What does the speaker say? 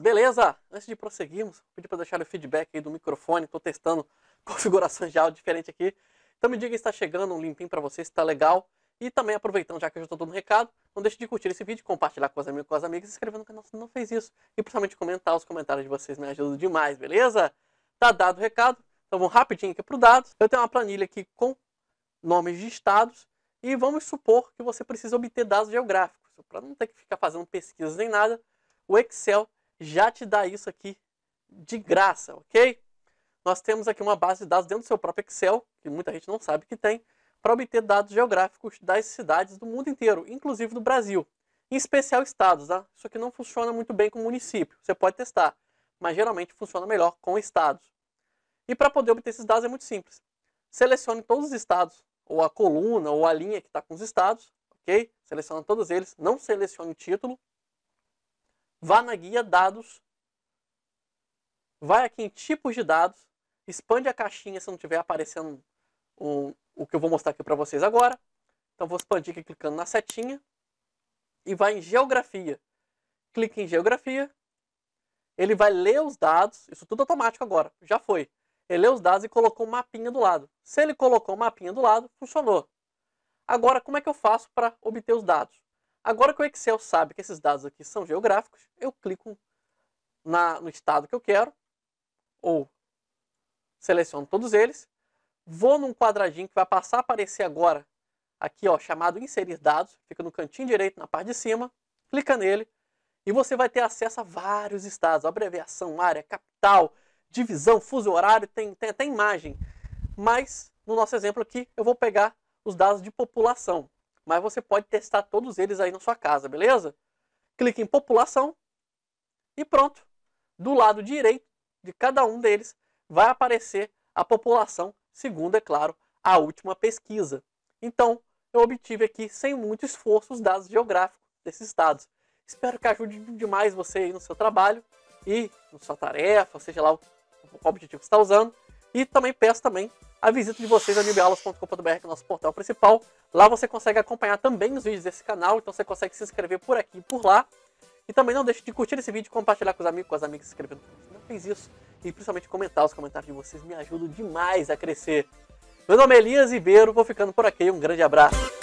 Beleza? Antes de prosseguirmos, pedi para deixar o feedback aí do microfone, estou testando configurações de áudio diferente aqui. Então me diga se está chegando um limpinho para você, se está legal. E também aproveitando, já que eu já estou dando recado, não deixe de curtir esse vídeo, compartilhar com os amigos, com as amigas, se inscrever no canal se não fez isso. E principalmente comentar os comentários de vocês, me ajudam demais, beleza? Tá dado o recado, então vamos rapidinho aqui para o dados. Eu tenho uma planilha aqui com nomes de estados e vamos supor que você precisa obter dados geográficos. Para não ter que ficar fazendo pesquisas nem nada, o Excel já te dá isso aqui de graça, ok? Nós temos aqui uma base de dados dentro do seu próprio Excel, que muita gente não sabe que tem, para obter dados geográficos das cidades do mundo inteiro, inclusive do Brasil. Em especial estados, tá? Isso aqui não funciona muito bem com município, você pode testar, mas geralmente funciona melhor com estados. E para poder obter esses dados é muito simples. Selecione todos os estados, ou a coluna, ou a linha que está com os estados, ok? Selecione todos eles, não selecione o título. Vá na guia dados, vai aqui em tipos de dados, expande a caixinha se não estiver aparecendo um, o que eu vou mostrar aqui para vocês agora. Então vou expandir aqui clicando na setinha e vai em geografia. Clique em geografia. Ele vai ler os dados, isso tudo automático agora, já foi. Ele lê os dados e colocou um mapinha do lado. Se ele colocou um mapinha do lado, funcionou. Agora, como é que eu faço para obter os dados? Agora que o Excel sabe que esses dados aqui são geográficos, eu clico na, no estado que eu quero, ou seleciono todos eles, vou num quadradinho que vai passar a aparecer agora, aqui ó, chamado inserir dados, fica no cantinho direito na parte de cima, clica nele e você vai ter acesso a vários estados, abreviação, área, capital, divisão, fuso horário, tem, tem até imagem. Mas no nosso exemplo aqui eu vou pegar os dados de população, mas você pode testar todos eles aí na sua casa, beleza? Clique em população e pronto. Do lado direito de cada um deles vai aparecer a população, segundo, é claro, a última pesquisa. Então, eu obtive aqui, sem muito esforço, os dados geográficos desses estados. Espero que ajude demais você aí no seu trabalho e na sua tarefa, seja lá o objetivo que está usando. E também peço também a visita de vocês a newbiaulas.com.br, que é o nosso portal principal. Lá você consegue acompanhar também os vídeos desse canal, então você consegue se inscrever por aqui e por lá. E também não deixe de curtir esse vídeo, compartilhar com os amigos, com as amigas, se inscrever no canal. Não fez isso, e principalmente comentar os comentários de vocês me ajudam demais a crescer. Meu nome é Elias Ribeiro, vou ficando por aqui, um grande abraço.